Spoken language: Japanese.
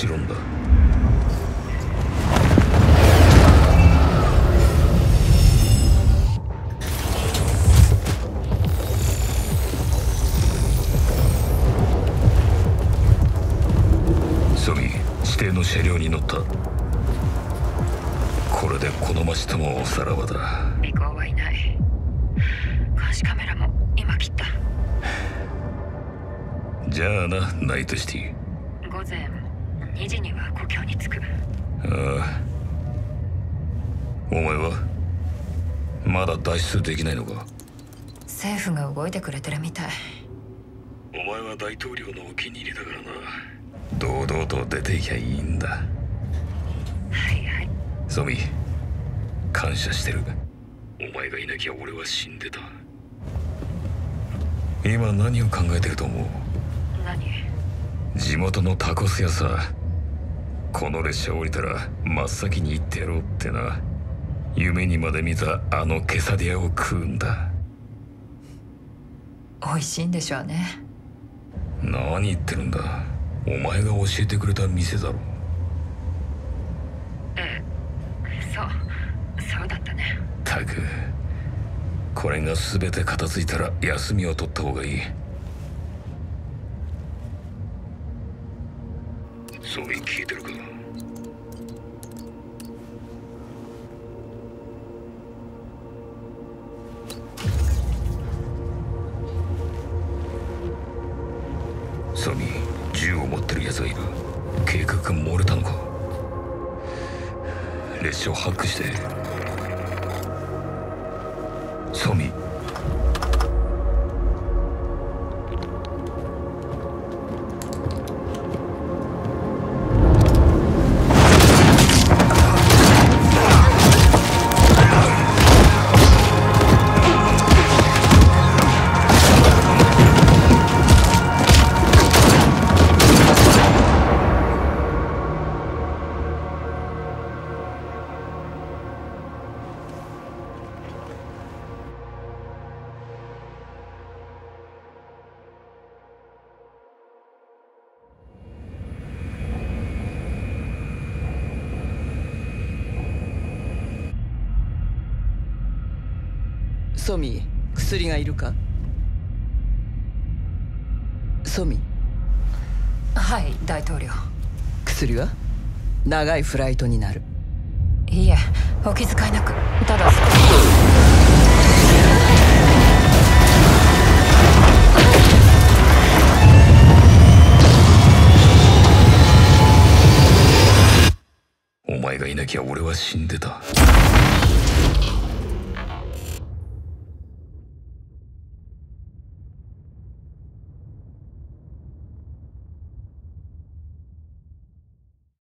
シロンだソビ指定の車両に乗った。これでこの町ともおさらばだ。尾行はいない。監視カメラも今切った。じゃあなナイトシティ。午前2時には故郷に着くああ。お前はまだ脱出できないのか？政府が動いてくれてるみたい。お前は大統領のお気に入りだからな。堂々と出ていきゃいいんだ。はいはい。ソミ感謝してる。お前がいなきゃ俺は死んでた。今何を考えてると思う？何？地元のタコス屋さこの列車降りたら真っ先に行ってやろうってな。夢にまで見たあのケサディアを食うんだ。美味しいんでしょうね。何言ってるんだ。お前が教えてくれた店だろ。ええ。そうそうだったね。たく。これが全て片付いたら休みを取った方がいいソミ聞いてるか。ソミ銃を持ってる奴がいる。計画が漏れたのか。列車をハックして。ソミソミ薬がいるか？ソミ。はい大統領。薬は？長いフライトになる。いいえお気遣いなく。ただ少し。お前がいなきゃ俺は死んでた